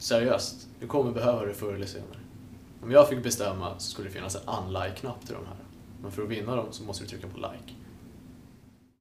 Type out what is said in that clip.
seriöst, du kommer behöva det förr eller senare. Om jag fick bestämma så skulle det finnas en unlike-knapp till de här. Men för att vinna dem så måste du trycka på like.